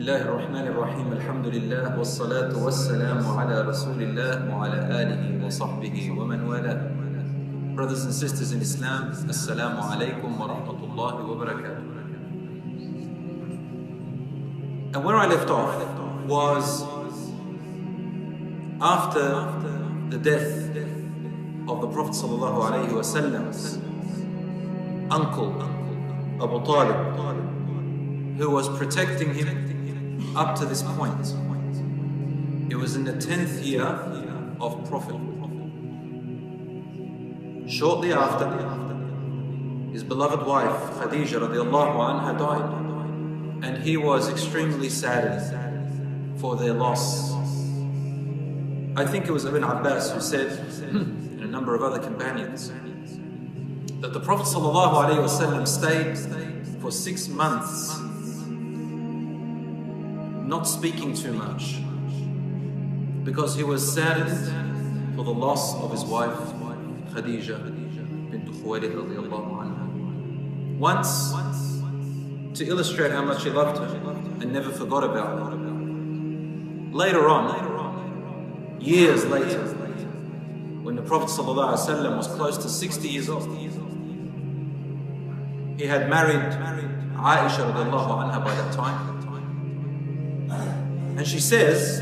الله الرحمن الرحيم الحمد لله والصلاة والسلام على رسول الله وعلى آله وصحبه ومن والاه Brothers and sisters in Islam, alaikum wa rahmatullahi wa barakatuh. And where I left off was after the death of the Prophet sallallahu alaihi wasallam's uncle Abu Talib, who was protecting him up to this point. It was in the 10th year of prophethood. Shortly after, his beloved wife Khadija radiallahu anha died, and he was extremely saddened for their loss. I think it was Ibn Abbas who said, hmm, and a number of other companions, that the Prophet ﷺ stayed for six months not speaking too much because he was saddened for the loss of his wife Khadija bint Khuwaylid. Once, to illustrate how much he loved her and never forgot about her. Later on, years later, when the Prophet ﷺ was close to 60 years old, he had married Aisha by that time. And she says,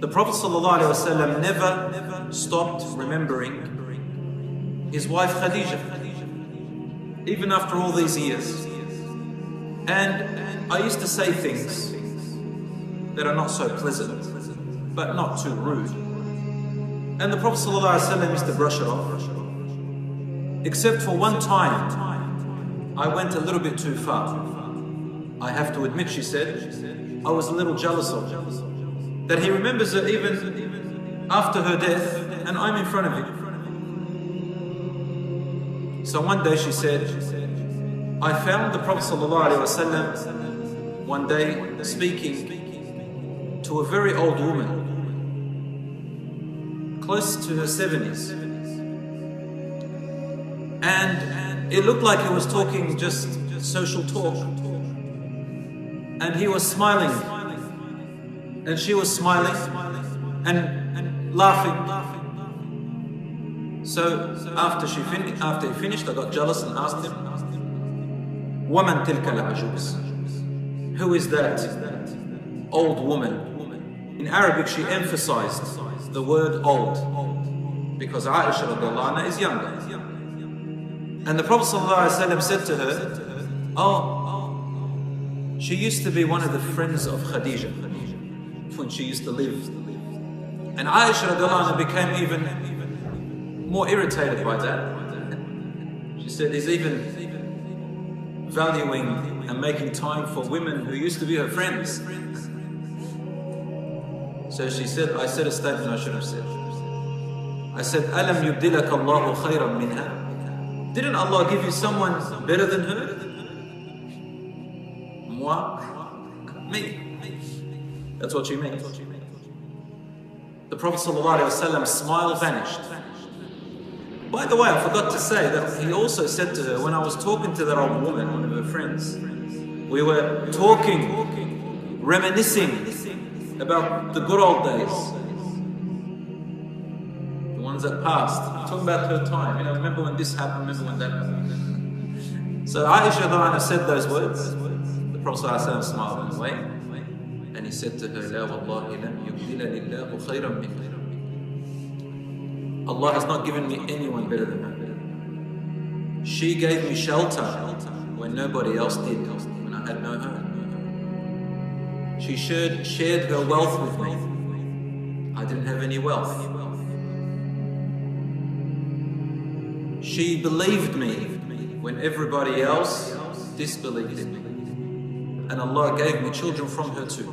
the Prophet ﷺ never stopped remembering his wife Khadija, even after all these years. And I used to say things that are not so pleasant, but not too rude. And the Prophet ﷺ used to brush it off. Except for one time, I went a little bit too far. I have to admit, she said, I was a little jealous of. That he remembers her even after her death, and I'm in front of him. So one day she said, I found the Prophet ﷺ one day speaking to a very old woman, close to her 70s. And it looked like he was talking just social talk. And he was smiling. And she was smiling and, laughing. So after she fin- after he finished, I got jealous and asked him, Woman tilka ajuz. Who is that old woman? In Arabic, she emphasized the word old because Aisha anha is younger. And the Prophet said to her, Oh, she used to be one of the friends of Khadija when she used to live. And Aisha anha became even more irritated by that. She said, He's even valuing and making time for women who used to be her friends. So she said, I said a statement I should have said. I said, Alam yubdilaka Allahu minha. Didn't Allah give you someone better than her? Me. That's what she meant. The Prophet ﷺ smile vanished. By the way, I forgot to say that he also said to her when I was talking to that old woman, one of her friends, we were talking, reminiscing about the good old days. The ones that passed. I'm Talking about her time. You know, remember when this happened, remember when that happened. So Aisha said those words. The Prophet ﷺ smiled away. And he said to her, لا والله لم يبدلني الله خيرا منك. Allah has not given me anyone better than her. She gave me shelter when nobody else did, when I had no home. She shared, shared her wealth with me. I didn't have any wealth. She believed me when everybody else disbelieved in me. And Allah gave me children from her too.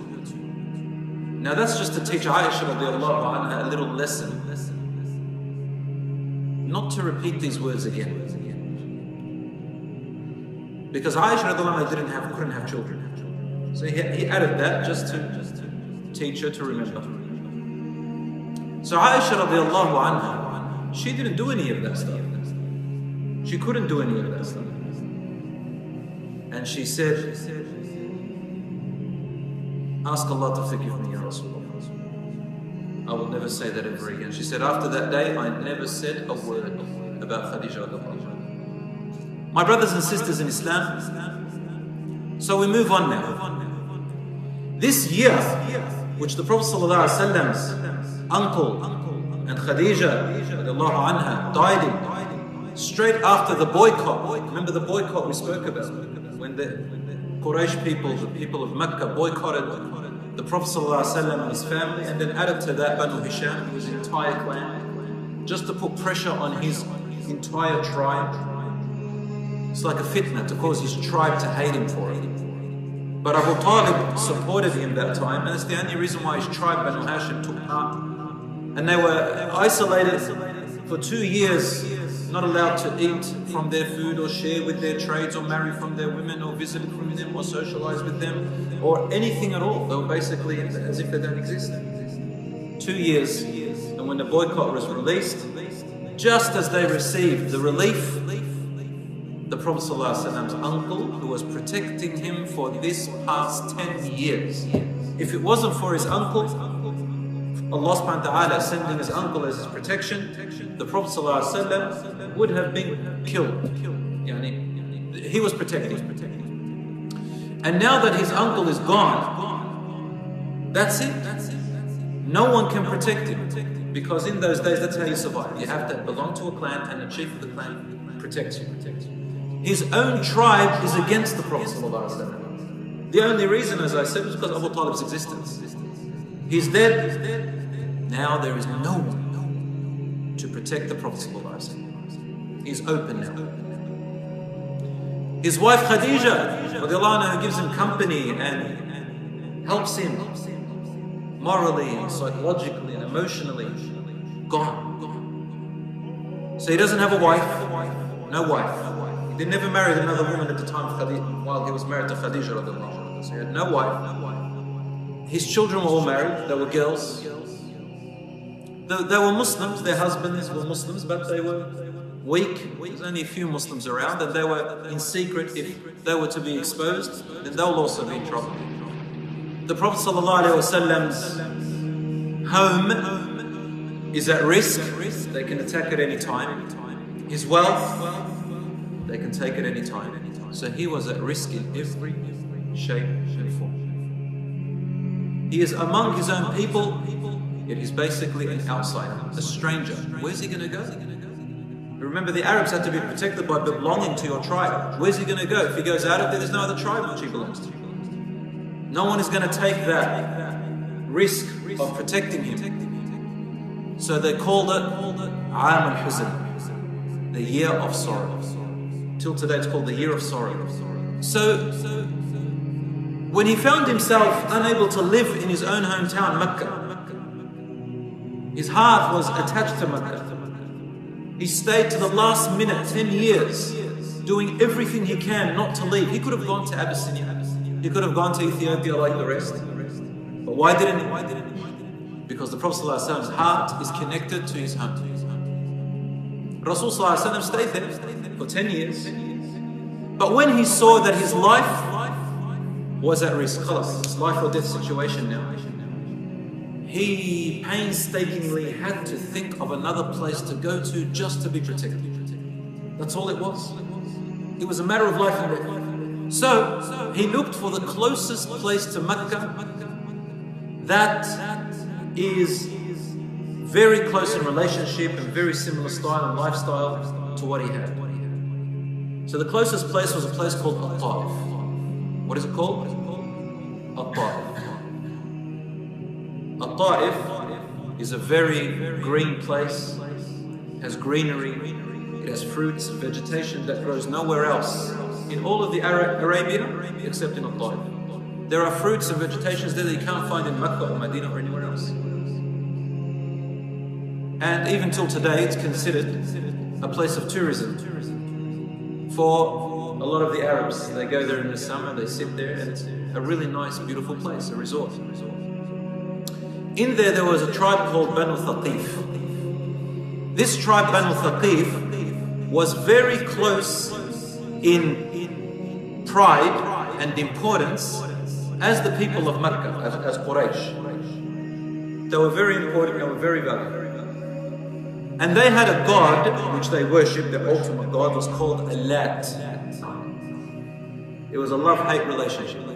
Now that's just to teach Aisha anha a little lesson. Not to repeat these words again. Because Aisha anha didn't have, couldn't have children. So he, he added that just to, just to teach her to remember. So Aisha radiallahu anha, she didn't do any of that stuff. She couldn't do any of that stuff. And she said, Ask Allah to forgive me, Ya Rasulullah. I will never say that ever again. She said, After that day, I never said a word about Khadija. My brothers and sisters in Islam, so we move on now. This year, which the Prophet ﷺ's uncle and Khadija anha, died in, straight after the boycott. Remember the boycott we spoke about? When the Quraysh people, the people of Mecca, boycotted the Prophet ﷺ and his family, and then added to that Banu Hashim, his entire clan, just to put pressure on his entire tribe. It's like a fitna to cause his tribe to hate him for it. But Abu Talib supported him that time, and it's the only reason why his tribe, Banu Hashim, took part. And they were isolated for two years, not allowed to eat from their food or share with their trades or marry from their women or visit from them or socialize with them or anything at all. They were basically as if they don't exist. Two years, and when the boycott was released, just as they received the relief the Prophet ﷺ's uncle who was protecting him for this past 10 years. If it wasn't for his uncle, Allah subhanahu wa ta'ala sending his uncle as his protection, the Prophet ﷺ would have been killed. He was protected. And now that his uncle is gone, that's it. No one can protect him. Because in those days, that's how you survive. You have to belong to a clan, and the chief of the clan protects you. His own tribe is against the Prophet. The only reason, as I said, was because Abu Talib's existence. He's dead. Now there is no one to protect the Prophet. He's open now. His wife Khadija, who gives him company and helps him morally psychologically and emotionally, gone. So he doesn't have a wife, no wife. They never married another woman at the time of Khadija, while he was married to Khadija. So he had no wife. His children were all married, they were girls. They, were Muslims, their husbands were Muslims, but they were weak. There's only a few Muslims around, and they were in secret. If they were to be exposed, then they'll also be in trouble. The Prophet ﷺ's home is at risk. They can attack at any time. His wealth they can take it any time. So he was at risk in every shape and form. He is among his own people, yet he's basically an outsider, a stranger. Where's he going to go? Remember, the Arabs had to be protected by belonging to your tribe. Where's he going to go? If he goes out of there, there's no other tribe which he belongs to. No one is going to take that risk of protecting him. So they called it Am al-Huzn, the year of sorrow. Till today, it's called the Year of Sorrow. So, when he found himself unable to live in his own hometown, Mecca, his heart was attached to Mecca. He stayed to the last minute, 10 years, doing everything he can not to leave. He could have gone to Abyssinia. He could have gone to Ethiopia like the rest. But why didn't he? Why didn't he? Because the Prophet's heart is connected to his home. Rasul stayed there for 10 years. But when he saw that his life was at risk, his life or death situation now, he painstakingly had to think of another place to go to just to be protected. That's all it was. It was a matter of life and death. So he looked for the closest place to Mecca that is very close in relationship and very similar style and lifestyle to what he had. So the closest place was a place called Al-Ta'if. What is it called? Al-Ta'if. Al-Ta'if is a very green place, has greenery, it has fruits and vegetation that grows nowhere else in all of the Arabia except in Al-Ta'if. There are fruits and vegetations there that you can't find in Mecca or Medina or anywhere else. And even till today, it's considered a place of tourism for a lot of the Arabs. They go there in the summer, they sit there, and it's a really nice, beautiful place, a resort. In there, there was a tribe called Banu Thaqif. This tribe, Banu Thaqif, was very close in pride and importance as the people of Makkah, as, as Quraysh, they were very important, they were very valuable. And they had a god which they worshipped, their ultimate god was called Alat. It was a love hate relationship.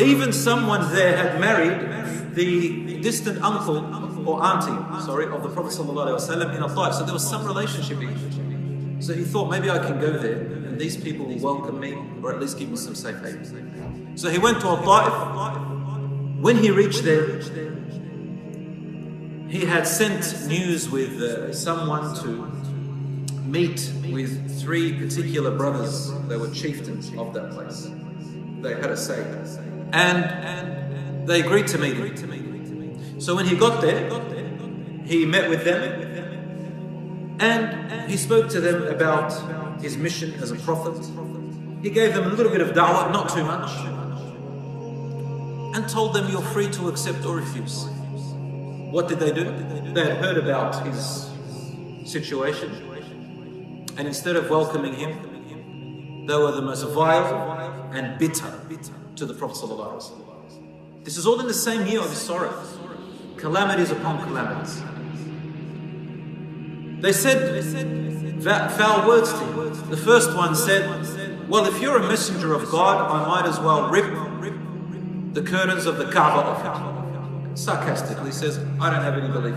Even someone there had married the distant uncle or auntie, sorry, of the Prophet ﷺ in a Taif. So there was some relationship. So he thought maybe I can go there and these people will welcome me or at least give me some safe haven. So he went to a Taif. When he reached there, he had sent news with uh, someone to meet with three particular brothers. They were chieftains of that place. They had a say. And, they agreed to meet him. So when he got there, he met with them and he spoke to them about his mission as a prophet. He gave them a little bit of da'wah, not too much, and told them you're free to accept or refuse. What did they do? They had heard about his situation, and instead of welcoming him, they were the most vile and bitter to the Prophet. This is all in the same year of his sorrow. Calamities upon calamities. They said foul words to him. The first one said, Well, if you're a messenger of God, I might as well rip the curtains of the Kaaba off sarcastically says, I don't have any belief.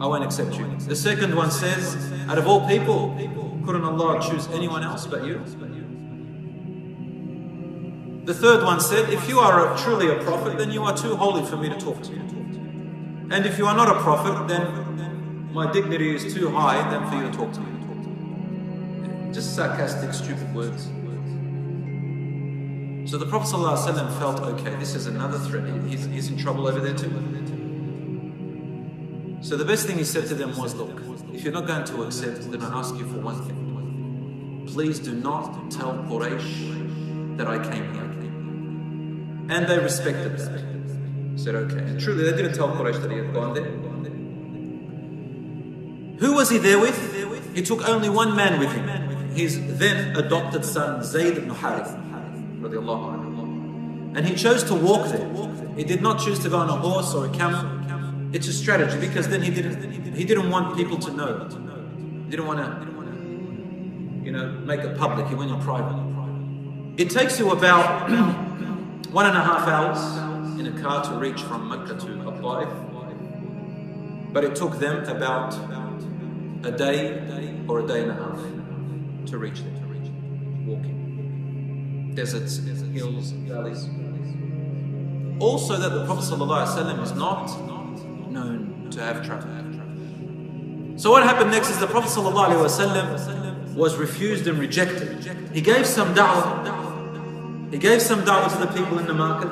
I won't accept you. The second one says, out of all people, couldn't Allah choose anyone else but you? The third one said, if you are a, truly a prophet, then you are too holy for me to talk to you. And if you are not a prophet, then my dignity is too high than for you to talk to me. Just sarcastic, stupid words. So the Prophet ﷺ felt, okay, this is another threat. He's, he's in trouble over there too. So the best thing he said to them was, look, if you're not going to accept, then I ask you for one thing. Please do not tell Quraysh that I came here. And they respected that. Said, okay. And truly, they didn't tell Quraysh that he had gone there. Who was he there with? He took only one man with him. His then adopted son, Zayd ibn Harith. And he chose to walk there. He did not choose to go on a horse or a camel. It's a strategy because then he didn't he didn't want people to know. He didn't want to you know make it public. He went in private. It takes you about one and a half hours in a car to reach from Mecca to Taif. But it took them about a day or a day and a half to reach there, walking deserts, hills, valleys. Also, that the Prophet ﷺ is not known to have traveled. So, what happened next is the Prophet ﷺ was refused and rejected. He gave some da'wah. He gave some da'wah to the people in the market.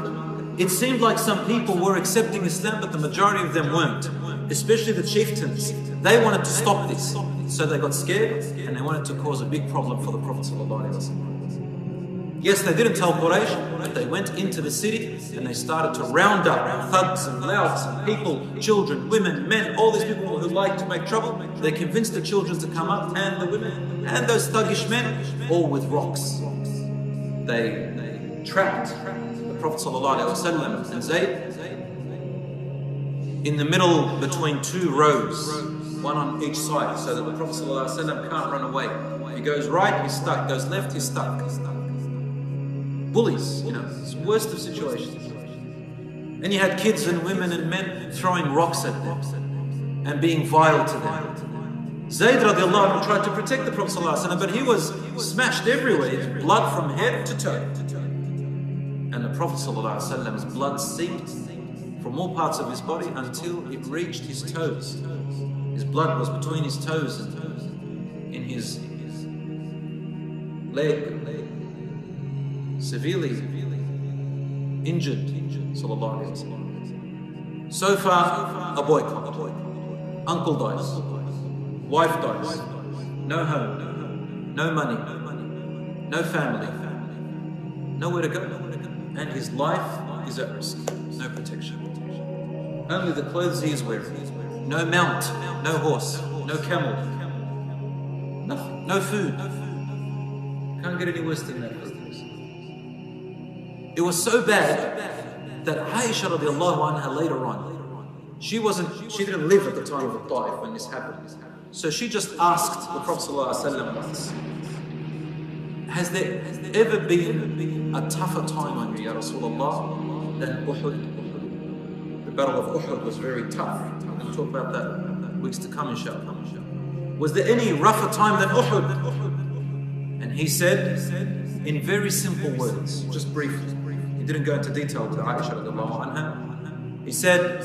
It seemed like some people were accepting Islam, but the majority of them weren't, especially the chieftains. They wanted to stop this. So they got scared and they wanted to cause a big problem for the Prophet. Yes, they didn't tell Quraysh, but they went into the city and they started to round up thugs and louts and people, children, women, men, all these people who like to make trouble. They convinced the children to come up and the women and those thuggish men, all with rocks. They trapped the Prophet ﷺ and Zayd in the middle between two rows, one on each side, so that the Prophet ﷺ can't run away. He goes right, he's stuck, goes left, he's stuck bullies, you know, it's worst of situations. And you had kids and women and men throwing rocks at them and being vile to them. Zayd radiallahu tried to protect the Prophet but he was smashed everywhere, blood from head to toe. And the Prophet Prophet's blood seeped from all parts of his body until it reached his toes. His blood was between his toes and in his leg. Severely injured. So far, a boycott. Uncle dies, wife dies, no home, no money, no family, nowhere to go, and his life is at risk. No protection. Only the clothes he is wearing. No mount, no horse, no camel, nothing, no food. Can't get any worse than that. It was so bad that Aisha radiallahu anha later on, she wasn't, she didn't live at the time of the Ta'if when this happened. So she just asked the Prophet once, has there ever been a tougher time on you, Ya Rasulullah, than Uhud? The Battle of Uhud was very tough. We're going to talk about that weeks to come, inshallah. Was there any rougher time than Uhud? And he said, in very simple words, just briefly, he didn't go into detail to Aisha anha. He said,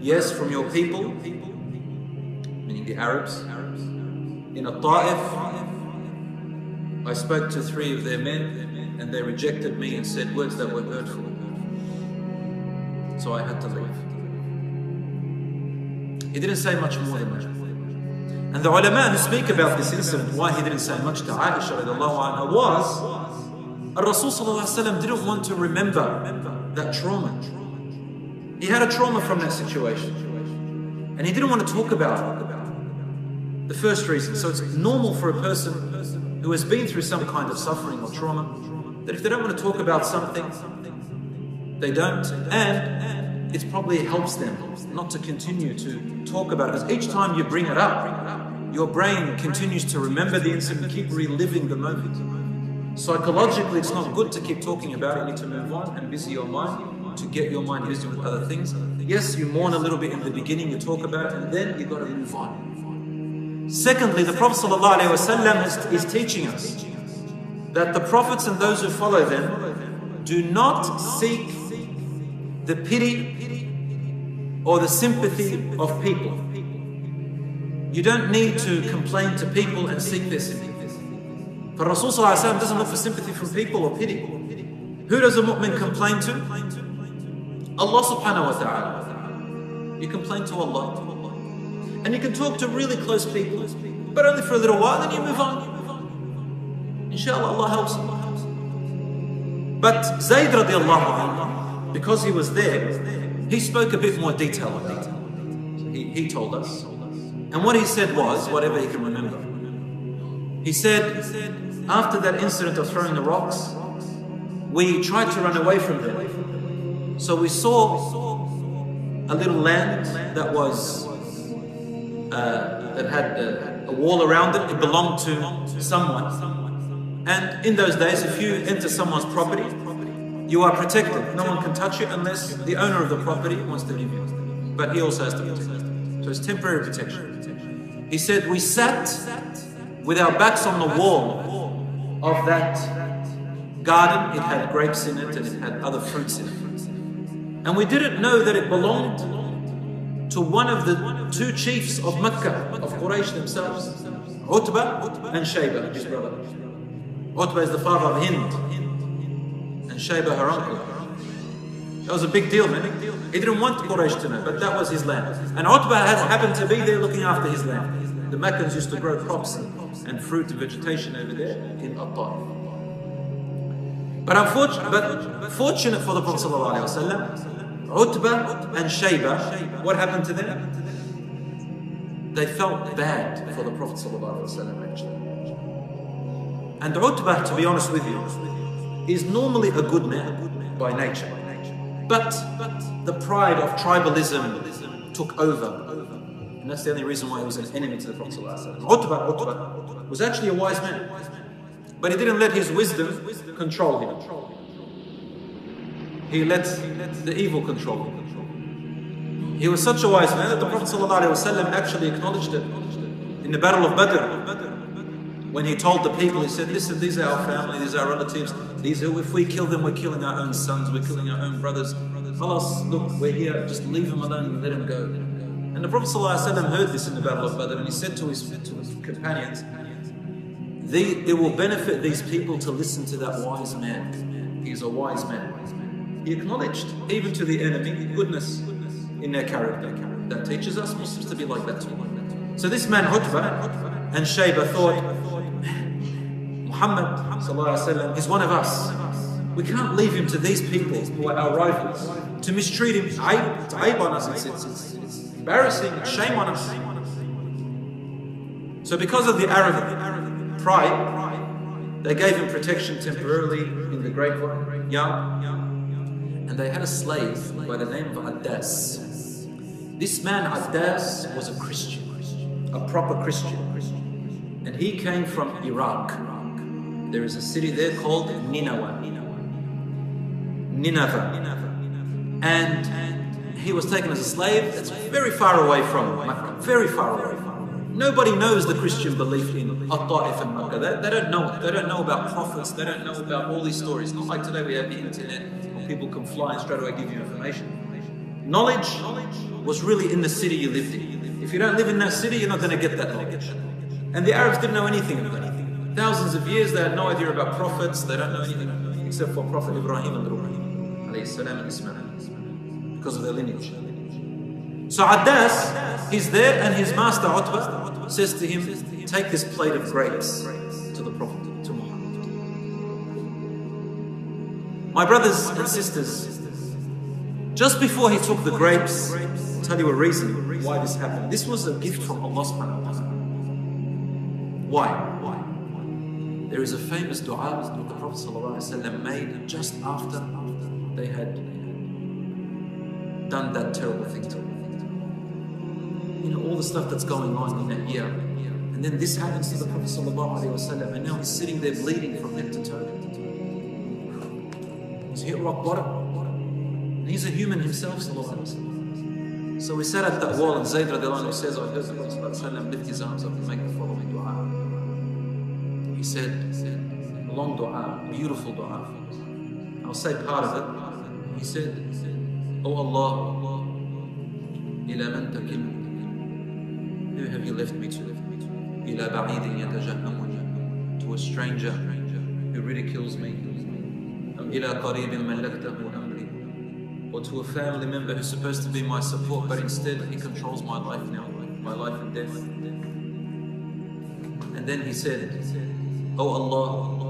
Yes, from your people, meaning the Arabs, in a Ta'if, I spoke to three of their men and they rejected me and said words that were hurtful. So I had to leave. He didn't say much more than that. And the ulama who speak about this incident, why he didn't say much to Aisha anha was Rasul didn't want to remember that trauma. He had a trauma from that situation. And he didn't want to talk about it. The first reason. So it's normal for a person who has been through some kind of suffering or trauma, that if they don't want to talk about something, they don't. And it probably helps them not to continue to talk about it. Because each time you bring it up, your brain continues to remember the incident, keep reliving the moment. Psychologically, it's not good to keep talking about it. You need to move on and busy your mind to get your mind busy with other things. Yes, you mourn a little bit in the beginning, you talk about it, and then you've got to move on. Secondly, the Prophet ﷺ is, is teaching us that the prophets and those who follow them do not seek the pity or the sympathy of people. You don't need to complain to people and seek their sympathy. For Rasul doesn't look for sympathy from people or pity. Who does a mu'min complain to? Allah subhanahu wa ta'ala. You complain to Allah. And you can talk to really close people, but only for a little while, then you move on. Inshallah, Allah helps. But Zayd radiallahu anhu, because he was there, he spoke a bit more detail on detail. He, he told us. And what he said was, whatever he can remember, he said, after that incident of throwing the rocks, we tried to run away from them. So we saw a little land that was uh, that had a, a, wall around it. It belonged to someone. And in those days, if you enter someone's property, you are protected. No one can touch you unless the owner of the property wants to leave you. But he also has to protect it. So it's temporary protection. He said, We sat with our backs on the wall of that garden. It had grapes in it and it had other fruits in it. And we didn't know that it belonged to one of the two chiefs of Mecca, of Quraysh themselves, Utbah and Shayba, his brother. Utbah is the father of Hind, and Shayba her uncle. That was a big deal, man. He didn't want Quraysh to know, but that was his land. And Utbah happened to be there looking after his land. The Meccans used to grow crops and, fruit and vegetation over there in At-Ta'if. But, unfortunate, but fortunate for the Prophet Utbah and Shayba, what happened to them? They felt bad for the Prophet ﷺ actually. And Utbah, to be honest with you, is normally a good man by nature. But the pride of tribalism took over. And that's the only reason why he was an enemy to the Prophet. Utbah, Utbah was actually a wise man. But he didn't let his wisdom control him. He let the evil control him. He was such a wise man that the Prophet ﷺ actually acknowledged it in the Battle of Badr. When he told the people, he said, Listen, these are our family, these are our relatives. These are, if we kill them, we're killing our own sons, we're killing our own brothers. Khalas, look, we're here, just leave them alone let them go. And the Prophet ﷺ heard this in the Battle of Badr and he said to his, to his companions, It will benefit these people to listen to that wise man. He is a wise man. He acknowledged, even to the enemy, goodness in their character. That teaches us Muslims to be like that too. So this man Utbah and Shayba thought, Muhammad وسلم, is one of us. We can't leave him to these people who are our rivals. To mistreat him, it's aib, on us, it's, it's, it's, embarrassing, it's shame on us. So because of the arrogant pride, They gave him protection temporarily in the grapevine. Yeah. And they had a slave by the name of Addas. This man, Addas, was a Christian, a proper Christian. And he came from Iraq. There is a city there called Nineveh. Nineveh. And he was taken as a slave. It's very far away from Mecca, very far away. Nobody knows the Christian belief in At-Ta'if and. They, they, don't know it. They don't know about prophets. They don't know about all these stories. Not like today we have the internet people can fly and straight away give you information. Knowledge was really in the city you lived in. If you don't live in that city, you're not going to get that knowledge. And the Arabs didn't know anything about it. Thousands of years they had no idea about prophets. They don't know anything except for Prophet Ibrahim and Ibrahim, and Ismail, because of their lineage. So Addas, he's there and his master Utbah says to him, take this plate of grapes My brothers and sisters, just before he took the grapes, I'll tell you a reason why this happened. This was a gift from Allah subhanahu wa ta'ala. Why? Why? There is a famous dua that the Prophet ﷺ made just after they had done that terrible thing to him you know, all the stuff that's going on in that year. And then this happens to the Prophet ﷺ, and now he's sitting there bleeding from head to toe. He's hit rock bottom. And he's a human himself, ﷺ. So we sat at that wall, and Zayd radiallahu says, I heard the Prophet ﷺ lift his arms up and make the following dua. He said, a long dua, beautiful dua. I'll say part of it. He said, Oh Allah, إلى من تكلني who have you left me to? إلى بعيد يتجهمني To a stranger who ridicules me. إلى قريب ملكته أمري Or to a family member who's supposed to be my support, but instead he controls my life now, my life and death. And then he said, Oh Allah,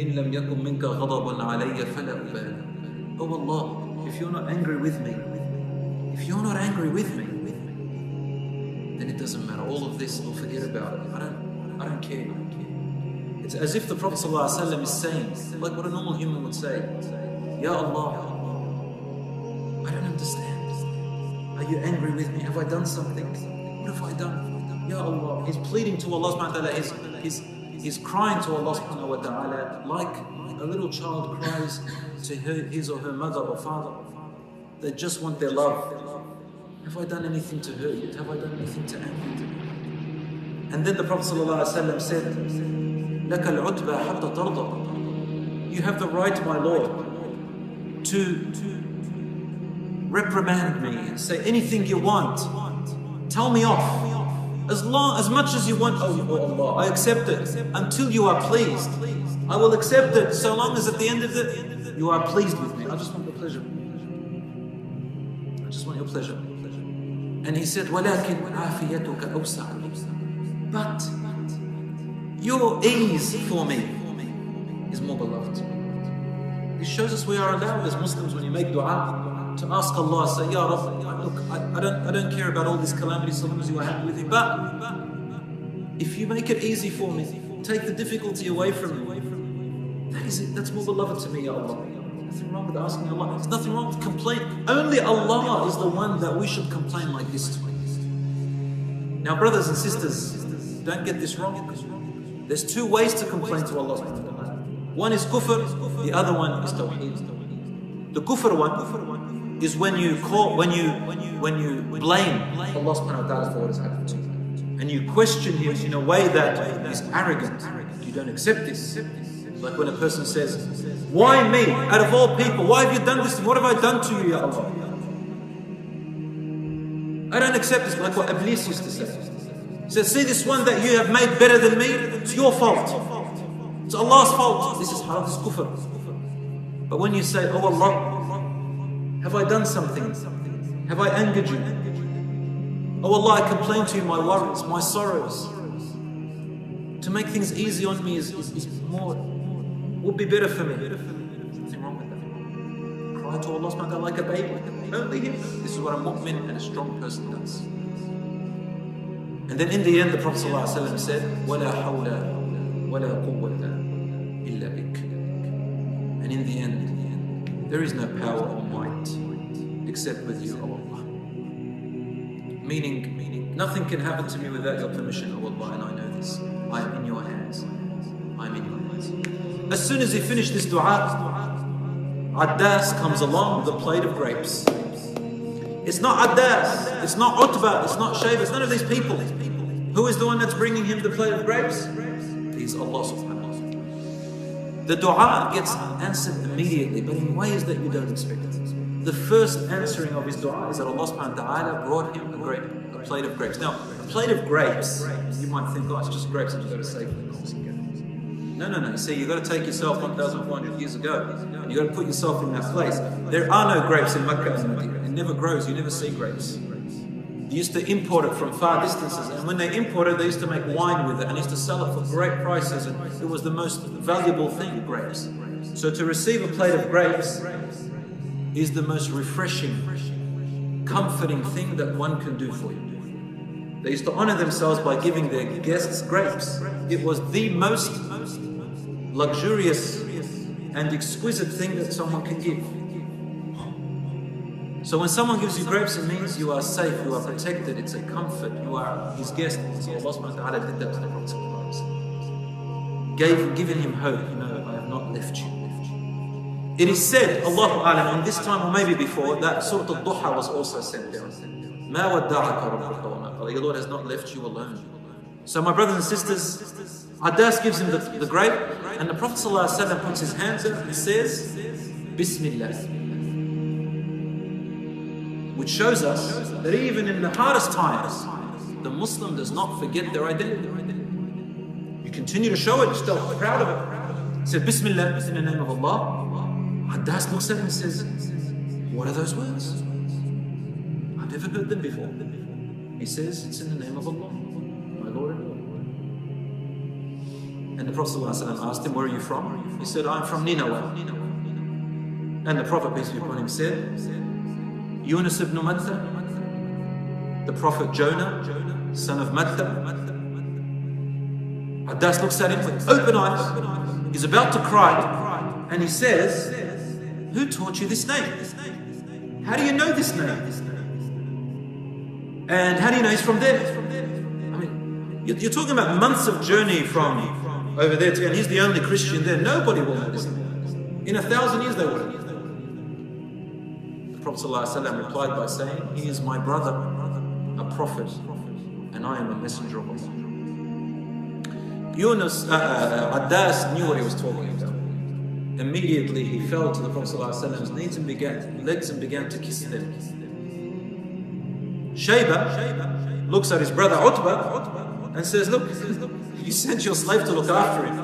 إن لم يكن منك غضب علي فلا أبالي. Oh Allah, if you're not angry with me, if you're not angry with me, then it doesn't matter. All of this, we'll forget about it. I don't, I don't care. It's as if the Prophet ﷺ is saying, like what a normal human would say, Ya Allah, I don't understand. Are you angry with me? Have I done something? What have I done? Ya Allah. He's pleading to Allah subhanahu wa ta'ala. He's, he's, he's crying to Allah subhanahu wa ta'ala like a little child cries to her, his or her mother or father. They just want their love. Have I done anything to hurt you? Have I done anything to anger you? And then the Prophet ﷺ said, لَكَ الْعُتْبَى حَتَّى تَرْضَى You have the right, my Lord, to, to reprimand me and say anything you want. Tell me off. As long, as much as you want, oh, oh Allah, I accept it until you are pleased. I will accept it so long as at the end of it you are pleased with me. I just want your pleasure. I just want your pleasure. And he said, وَلَكِنْ عَافِيَتُكَ أَوْسَعُ But your ease for me is more beloved. This shows us we are allowed as Muslims when you make dua to ask Allah, say, Ya Rabb, look, I, I, don't, I don't care about all these calamities so long as you are happy with me, but if you make it easy for me, take the difficulty away from me, that is it, that's more beloved to me, Ya Allah nothing wrong with asking Allah. There's nothing wrong with complaining. Only Allah is the one that we should complain like this to. Now, brothers and sisters, don't get this wrong. There's two ways to complain to Allah. One is kufr, the other one is tawheed. The kufr one is when you call, when you when you blame Allah subhanahu wa ta'ala for what has happened to you. And you question him in a way that is arrogant. You don't accept this. Like when a person says, Why me? Out of all people, why have you done this? What have I done to you, Ya Allah? I don't accept this, like what Iblis used to say. He said, See this one that you have made better than me? It's your fault. It's Allah's fault. This is haram, this is kufr. But when you say, Oh Allah, have I done something? Have I angered you? Oh Allah, I complain to you my worries, my sorrows. To make things easy on me is, is, is more would be better for me. Cry to Allah like a baby. Only Him. This is what a mu'min and a strong person does. And then in the end, the Prophet ﷺ said, وَلَا حَوْلَ وَلَا قُوَّةَ إِلَّا بِكَ And in the end, there is no power or might except with you, O Allah. Meaning, meaning, nothing can happen to me without your permission, O Allah, and I know this. I am in your hands. I am in your hands. As soon as he finished this dua, Addas comes along with a plate of grapes. It's not Addas, it's not Utbah, it's not Shayba, it's none of these people. Who is the one that's bringing him the plate of grapes? He's Allah subhanahu wa ta'ala. The dua gets answered immediately, but in ways that you don't expect. The first answering of his dua is that Allah subhanahu wa ta'ala brought him a grape, a plate of grapes. Now, a plate of grapes, you might think, oh, it's just grapes you've got to save them. No, no, no. See, you've got to take yourself 1,400 years ago. And you've got to put yourself in that place. There are no grapes in Makkah and. It never grows. You never see grapes. They used to import it from far distances. And when they imported, it, they used to make wine with it and used to sell it for great prices. And it was the most valuable thing, grapes. So to receive a plate of grapes is the most refreshing, comforting thing that one can do for you. They used to honor themselves by giving their guests grapes. It was the most luxurious and exquisite thing that someone can give. So when someone gives you grapes, it means you are safe, you are protected, it's a comfort, you are his guest. So Allah subhanahu wa ta'ala did that to the Prophet. Gave, giving him hope, you know, I have not left you. It is said, Allahu Alam, on this time or maybe before, that Surah of duha was also sent down. مَا وَدَّعَكَ Your Lord has not left you alone. So my brothers and sisters, Addas gives him the, the grape, and the Prophet ﷺ puts his hands up and says, Bismillah. Which shows us that even in the hardest times, the Muslim does not forget their identity. You continue to show it, you're still proud of it. He said, Bismillah, in the name of Allah. Addas looks at him and says, What are those words? I've never heard them before. He says, It's in the name of Allah, my Lord and Lord. And the Prophet asked him, Where are you from? He said, I'm from Nineveh. And the Prophet, peace be upon him, said, Yunus ibn Matta, the Prophet Jonah, son of Matta. Addas looks at him with open eyes. He's about to cry. And he says, Who taught you this name? How do you know this name? And how do you know he's from there? I mean, you're talking about months of journey from over there to, and he's the only Christian there. Nobody will know this. name. In a thousand years, they will. Prophet ﷺ replied by saying, He is my brother, a prophet, and I am a messenger of Allah. Yunus, uh, uh, Addas knew what he was talking about. Immediately he fell to the Prophet ﷺ's knees and began, legs and began to kiss them. Shayba looks at his brother Utbah and says, Look, you sent your slave to look after him.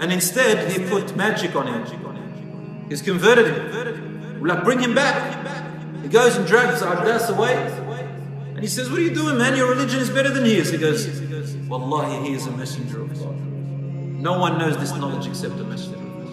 And instead, he put magic on him. He's converted him. Like, bring him back. He goes and drags Addas away. And he says, What are you doing, man? Your religion is better than his. He goes, Wallahi, he is a messenger of God. No one knows this knowledge except a messenger of God.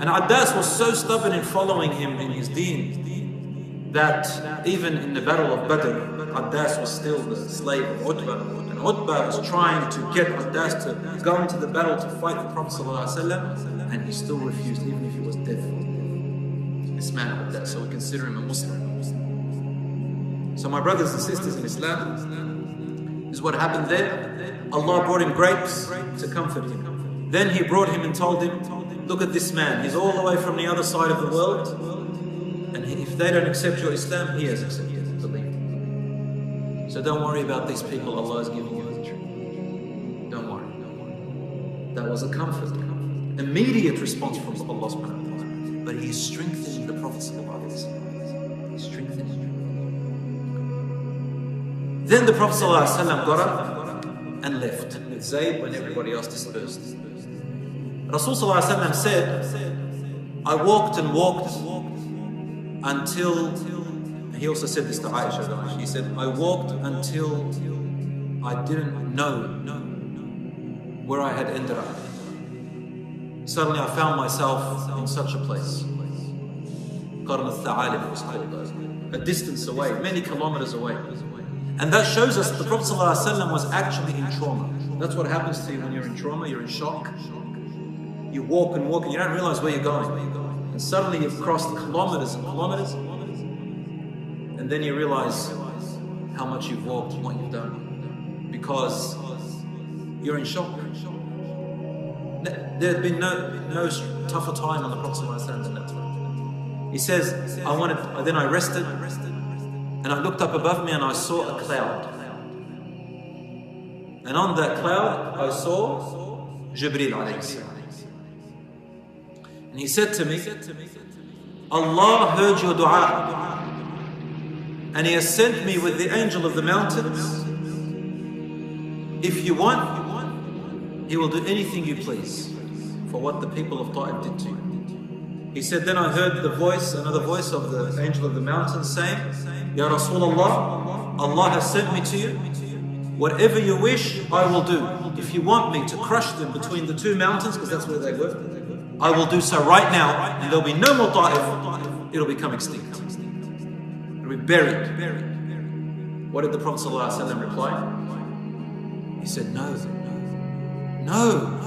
And Addas was so stubborn in following him in his deen that even in the battle of Badr, Addas was still the slave of Utbah. And Utbah was trying to get Addas to go into the battle to fight the Prophet ﷺ, and he still refused, even if he Man Addas, so we consider him a Muslim. So, my brothers and sisters in Islam, is what happened there. Allah brought him grapes to comfort him. Then He brought him and told him, Look at this man, he's all the way from the other side of the world, and if they don't accept your Islam, he has accepted. it. So don't worry about these people Allah is giving you the truth. Don't worry. That was a comfort. Immediate response from Allah subhanahu wa ta'ala. But He is strengthening the Prophet He's strengthening. Then the Prophet got up and left with Zayd when everybody else dispersed. Rasul said, I walked and walked until he also said this to Aisha. He said, I walked until I didn't know where I had ended up. Suddenly I found myself in such a place. Al-Tha'alib was a distance away, many kilometers away. And that shows us that the Prophet ﷺ was actually in trauma. That's what happens to you when you're in trauma, you're in shock. You walk and walk and you don't realize where you're going. And suddenly you've crossed kilometers and kilometers. And then you realize how much you've walked and what you've done. Because you're in shock. There had been no, no tougher time on the Prophet than that time. He says, I wanted, then I rested, and I looked up above me and I saw a cloud. And on that cloud, I saw Jibreel And he said to me, Allah heard your dua. And He has sent me with the angel of the mountains. If you want, He will do anything you please for what the people of Ta'if did to you. He said, Then I heard the voice, another voice of the angel of the mountains saying, Ya Rasulullah, Allah has sent me to you. Whatever you wish, I will do. If you want me to crush them between the two mountains, because that's where they were, I will do so right now, and there'll be no more Ta'if. It'll become extinct. It'll be buried. What did the Prophet ﷺ reply? He said, No, no,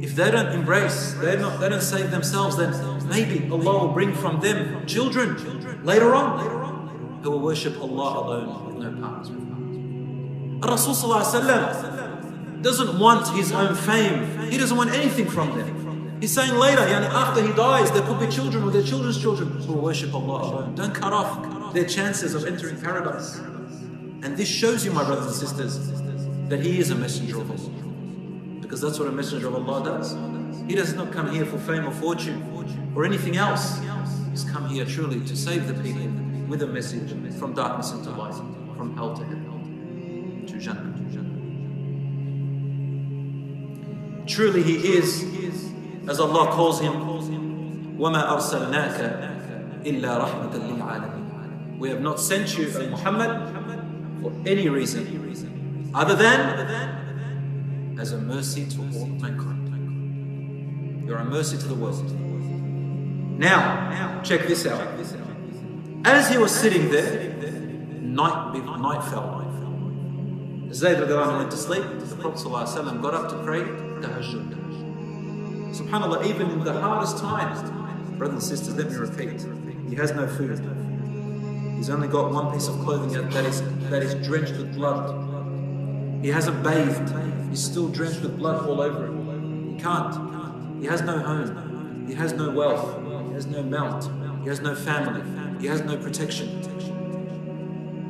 if they don't embrace, they don't, they don't save themselves, then maybe Allah will bring from them children later on who will worship Allah alone with no partners Rasul doesn't want his own fame. He doesn't want anything from them. He's saying later, yani after he dies, there could be children or their children's children who will worship Allah alone. Don't cut off their chances of entering paradise. And this shows you, my brothers and sisters, that he is a messenger of Allah because that's what a messenger of Allah does. He does not come here for fame or fortune or anything else. He's come here truly to save the people with a message from darkness into light, from hell to heaven, to Jannah. Truly, He is, as Allah calls Him, وَمَا أَرْسَلْنَاكَ إِلَّا رَحْمَةً لِلْعَالَمِينَ We have not sent you, O Muhammad, for any reason other than as a mercy to all mankind. You're a mercy to the world. Now, check this out. As he was sitting there, night, night fell. Zayd went to sleep. The Prophet ﷺ got up to pray. Subhanallah, even in the hardest times, brothers and sisters, let me repeat, he has no food. He's only got one piece of clothing that is, that is drenched with blood. He hasn't bathed. He's still drenched with blood all over him. He can't. He has no home. He has no wealth. He has no mount. He has no family. He has no protection.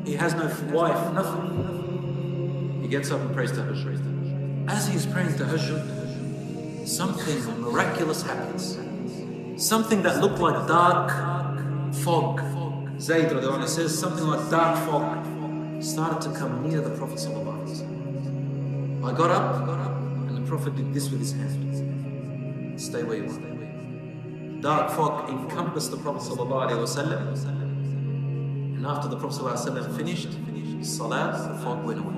He has no wife, nothing. He gets up and prays tahajjud. As he's praying tahajjud, something miraculous happens. Something that looked like dark fog. Zayd says something like dark fog started to come near the Prophet. I got up, and the Prophet did this with his hand. Stay where you are. Dark fog encompassed the Prophet ﷺ, and after the Prophet ﷺ finished salat, the fog went away.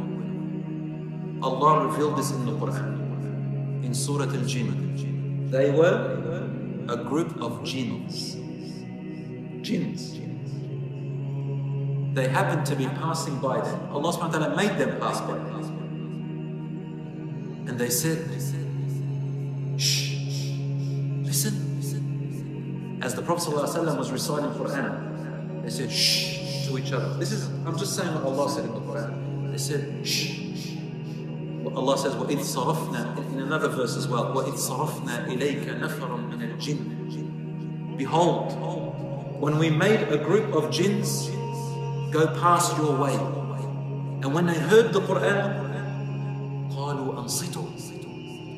Allah revealed this in the Quran, in Surah Al-Jinn. They were a group of jinns. Jinns. They happened to be passing by them. Allah subhanahu wa ta'ala made them pass by. And they said, Shh, listen. As the Prophet ﷺ was reciting Quran, they said, Shh to each other. This is, I'm just saying what Allah said in the Quran. They said, Shh. Well, Allah says, وَإِذْ صَرَفْنَا In another verse as well, وَإِذْ صَرَفْنَا إِلَيْكَ نَفَرًا مِنَ الْجِنِّ Behold, when we made a group of jinns go past your way, and when they heard the Quran,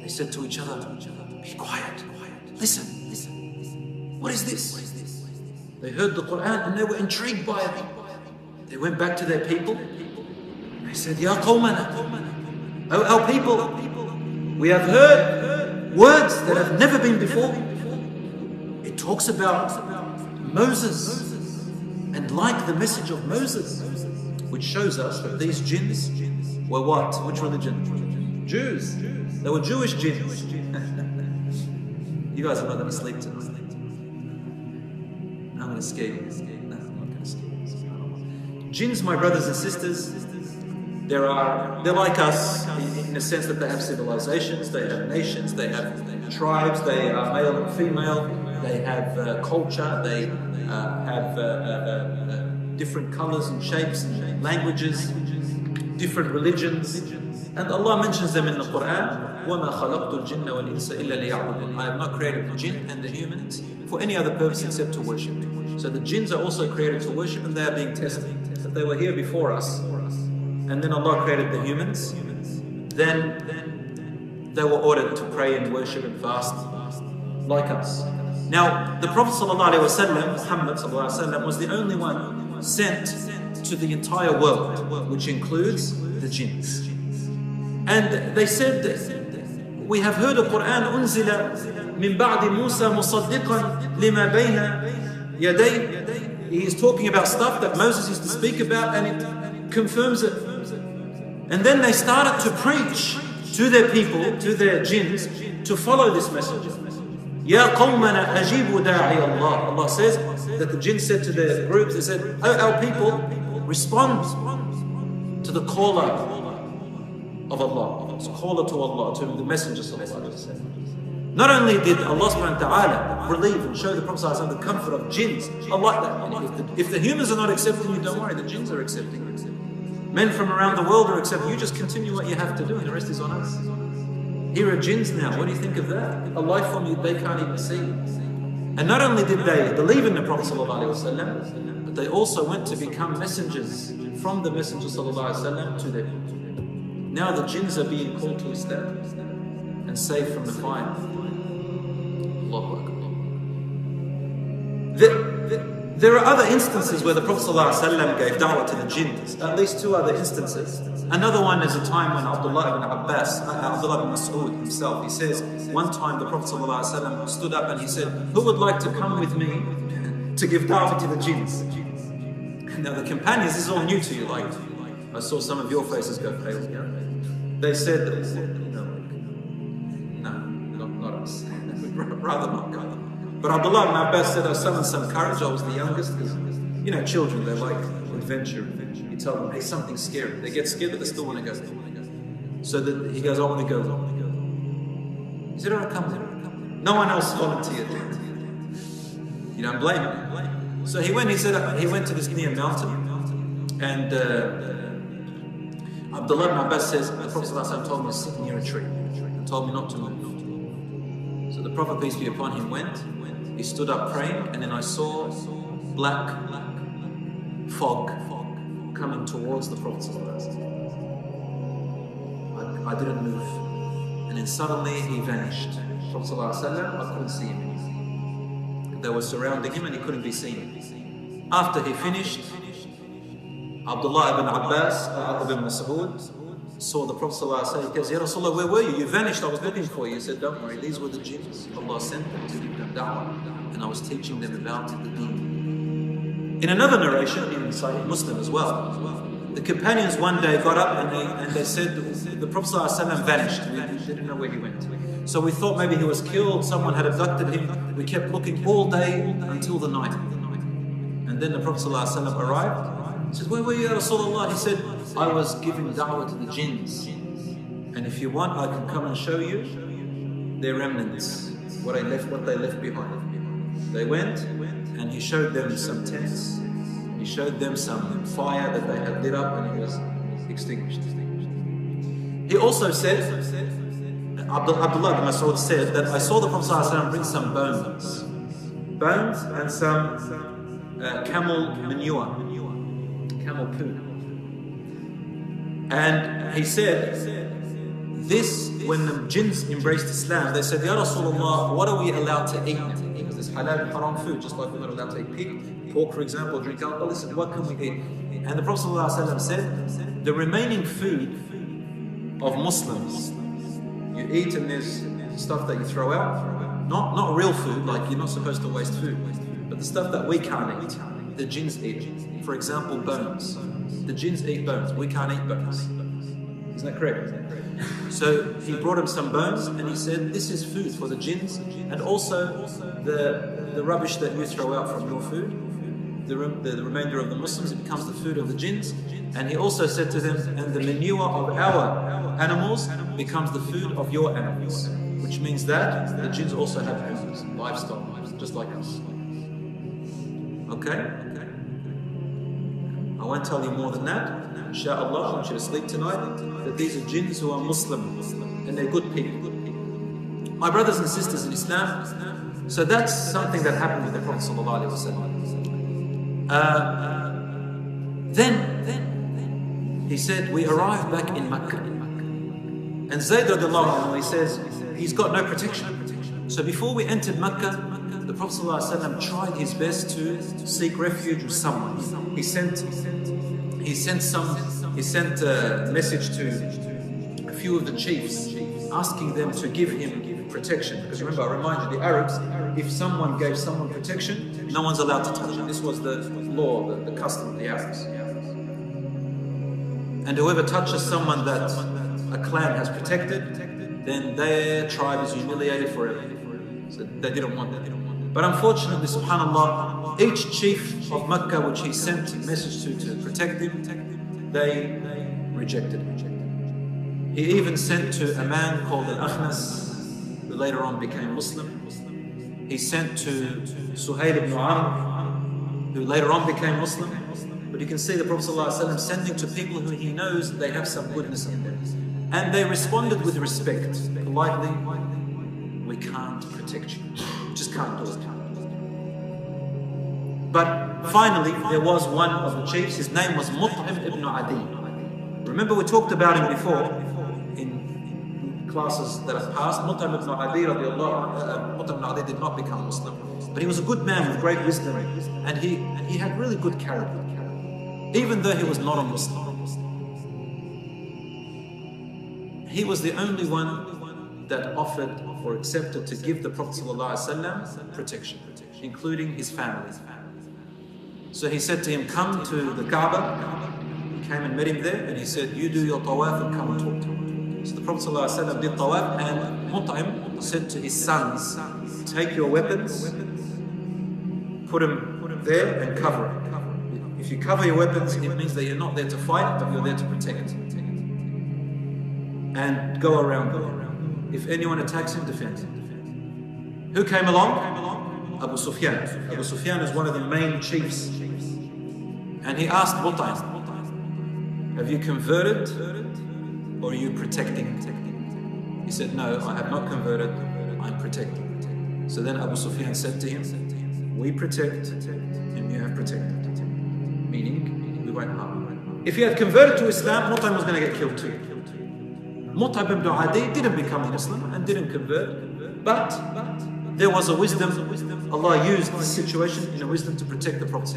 they said to each other, Be quiet, listen, listen. What is this? They heard the Quran and they were intrigued by it. They went back to their people. They said, Ya qawmana, our people, we have heard words that have never been before. It talks about Moses and like the message of Moses, which shows us that these jinns were what? Which religion? Jews. They were Jewish jinns. you guys are not going to sleep tonight. I'm going to scare you. No, I'm not going to scare you. Jinns, my brothers and sisters, There are, they're like us in, a sense that they have civilizations, they have nations, they have tribes, they are male and female, they have uh, culture, they uh, have uh, uh, uh different colors and shapes and languages, different religions. And Allah mentions them in the Quran. وَمَا خَلَقْتُ الْجِنَّ وَالْإِنسَ إِلَّا لِيَعْبُدُونَ I have not created the jinn and the humans for any other purpose except to worship me. So the jinns are also created to worship and they are being tested. That they were here before us. And then Allah created the humans. Then they were ordered to pray and worship and fast like us. Now, the Prophet ﷺ, Muhammad ﷺ, was the only one sent to the entire world, which includes the jinns. And they said, we have heard the Quran أنزل من بعد موسى مصدقا لما بين يديه. He is talking about stuff that Moses used to speak about and it confirms it. And then they started to preach to their people, to their jinns, to follow this message. Ya qawmana ajibu da'i Allah. Allah says that the jinn said to their groups, they said, Oh, our people, respond to the caller of Allah, to caller to Allah, to the messengers of Allah. Not only did Allah subhanahu wa ta'ala relieve and show the Prophet the comfort of jinns, Allah, if, the, if the humans are not accepting you, don't worry, the jinns are accepting you. Men from around the world are accepting you, just continue what you have to do, and the rest is on us. Here are jinns now. What do you think of that? A life form you they can't even see. And not only did they believe in the Prophet but they also went to become messengers from the Messenger to them. Now the jinns are being called to Islam and saved from the fire. Allahu Akbar. The, the, there are other instances where the Prophet ﷺ gave da'wah to the jinns, at least two other instances. Another one is a time when Abdullah ibn Abbas, uh, Abdullah ibn Mas'ud himself, he says, one time the Prophet ﷺ stood up and he said, Who would like to come with me to give da'wah to the jinns? Now the companions, this is all new to you, like I saw some of your faces go pale. They said, no, not, not us. rather not go. But Abdullah ibn Abbas said, I summoned some courage. I was the youngest. You know, children, they like adventure. You tell them, hey, something's scary. They get scared, but they still want to go. So that he goes, I want to go. He said, all right, come. No one else volunteered. You don't blame him. So he went, he said, he went to this near mountain. And uh, Abdullah ibn Abbas says, the Prophet told me to sit near a tree. And told me not to move. So the Prophet, peace be upon him, went he stood up praying, and then I saw black fog coming towards the Prophet. I, I didn't move. And then suddenly he vanished. Prophet I couldn't see him. They were surrounding him and he couldn't be seen. After he finished, Abdullah ibn Abbas, uh, ibn Mas'ud, saw the Prophet ﷺ, he goes, Ya Rasulullah, where were you? You vanished, I was looking for you. He said, don't worry, these were the jinns. Allah sent them to give them da'wah, and I was teaching them about the deen. In another narration, in Sahih Muslim as well, the companions one day got up and they, and they said, the Prophet ﷺ vanished. We didn't know where he went. So we thought maybe he was killed, someone had abducted him. We kept looking all day until the night. And then the Prophet ﷺ arrived he says, Where were you, Rasulullah? He said, I was giving da'wah to the jinns. And if you want, I can come and show you their remnants, what I left, what they left behind. They went and he showed them some tents. He showed them some fire that they had lit up and it was extinguished. He also said, Abdullah ibn Mas'ud said that I saw the Prophet bring some bones, bones and some uh, camel manure camel poo. And he said, this, when the jinns embraced Islam, they said, Ya Rasulullah, what are we allowed to eat? Because there's halal and haram food, just like we're not allowed to eat pig, pork, for example, drink alcohol. Listen, what can we eat? And the Prophet said, the remaining food of Muslims, you eat and there's stuff that you throw out, not, not real food, like you're not supposed to waste food, but the stuff that we can't eat the jinns eat. For example, bones. The jinns eat bones. We can't eat bones. Isn't that correct? So he brought him some bones and he said, This is food for the jinns and also the, the rubbish that you throw out from your food. The, the, the remainder of the Muslims, it becomes the food of the jinns. And he also said to them, and the manure of our animals becomes the food of your animals. Which means that the jinns also have animals, livestock, just like us. Okay? Okay. I won't tell you more than that. Inshallah, I want you to sleep tonight that these are jinns who are Muslim and they're good people. My brothers and sisters in Islam, so that's something that happened with the Prophet. Uh, then, then he said, We arrived back in Makkah. And Zayd anhu, he says, He's got no protection. So before we entered Makkah, the Prophet ﷺ tried his best to seek refuge with someone. He sent, he sent some, he sent a message to a few of the chiefs, asking them to give him protection. Because remember, I remind you, the Arabs, if someone gave someone protection, no one's allowed to touch him. This was the law, the, the custom of the Arabs. And whoever touches someone that a clan has protected, then their tribe is humiliated forever. So they didn't want that. But unfortunately, subhanAllah, each chief of Mecca which he sent a message to to protect him, they rejected him. He even sent to a man called Al-Akhnas, who later on became Muslim. He sent to Suhail ibn Amr, who later on became Muslim. But you can see the Prophet ﷺ sending to people who he knows they have some goodness in them. And they responded with respect, politely, we can't protect you just can't do it. But finally, there was one of the chiefs, his name was Mut'im ibn Adi. Remember, we talked about him before in classes that have passed. Mut'im ibn Adi, uh, Mut'im ibn Adi did not become Muslim. But he was a good man with great wisdom, and he, and he had really good character, even though he was not a Muslim. He was the only one that offered or accepted to give the Prophet ﷺ protection, including his family. So he said to him, Come to the Kaaba. He came and met him there, and he said, You do your tawaf and come and talk to him. So the Prophet ﷺ did tawaf, and Mut'im said to his sons, Take your weapons, put them there, and cover it. If you cover your weapons, it means that you're not there to fight, but you're there to protect. It. And go around them. If anyone attacks him, defend him. Who came along? Abu Sufyan. Abu Sufyan is one of the main chiefs. And he asked Butayh, Have you converted or are you protecting? He said, No, I have not converted, I'm protecting. So then Abu Sufyan said to him, We protect and you have protected. Meaning, we won't harm. If he had converted to Islam, Mut'im was going to get killed too. Mut'im ibn Adi didn't become a Muslim and didn't convert, but there was a wisdom. Allah used this situation in a wisdom to protect the Prophet.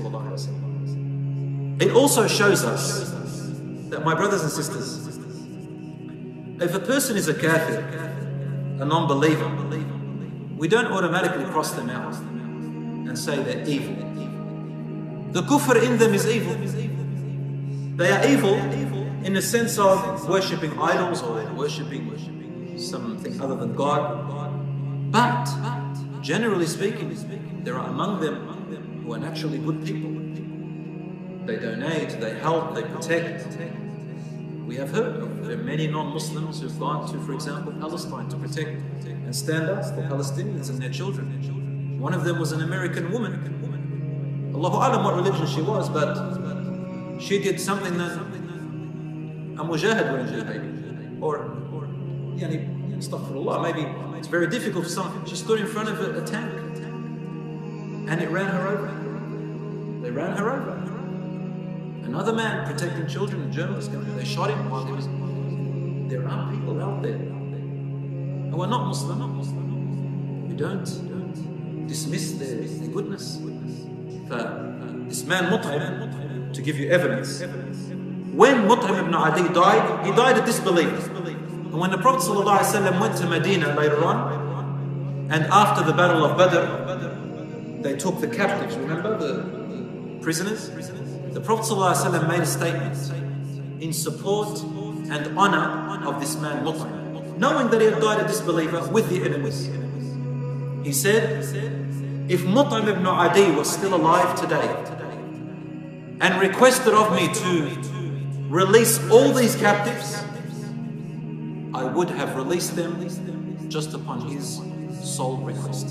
It also shows us that, my brothers and sisters, if a person is a kafir, a non believer, we don't automatically cross them out and say they're evil. The kufr in them is evil. They are evil in the sense of worshipping idols or worshipping something other than God. But generally speaking, there are among them who are naturally good people. They donate, they help, they protect. We have heard of many non-Muslims who've gone to, for example, Palestine to protect and stand up for Palestinians and their children. One of them was an American woman. Allahu Alam what religion she was, but she did something that a mujahid wouldn't do maybe. Or, or yani, astaghfirullah, maybe it's very difficult for someone. She stood in front of a, a tank and it ran her over. They ran her over. Another man protecting children, a journalist, they shot him while he was. There are people out there who are not Muslim, not Muslim, who don't, don't dismiss their, their goodness. For this man Mut'im, to give you evidence, when Mut'im ibn Adi died, he died a disbeliever. And when the Prophet ﷺ went to Medina later on, and after the Battle of Badr, they took the captives, remember, the, prisoners? The Prophet ﷺ made a statement in support and honor of this man Mut'im, knowing that he had died a disbeliever with the enemies. He said, if Mut'im ibn Adi was still alive today and requested of me to release all these captives, I would have released them just upon his sole request.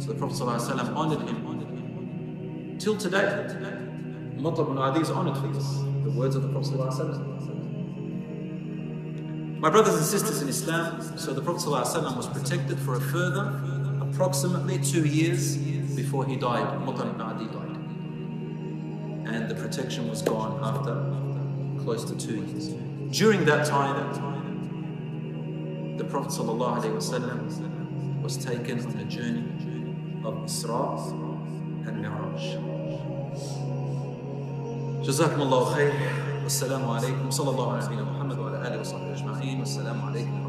So the Prophet ﷺ honored him. Till today, Mut'im ibn Adi is honored for this, the words of the Prophet ﷺ. My brothers and sisters in Islam, so the Prophet ﷺ was protected for a further approximately two years before he died, Mut'im ibn Adi died And the protection was gone after close to two years. During that time, the Prophet ﷺ was taken on a journey of Isra and Mi'raj. جزاكم الله خير والسلام عليكم صلى الله على نبينا محمد وعلى اله وصحبه اجمعين والسلام عليكم ورحمه الله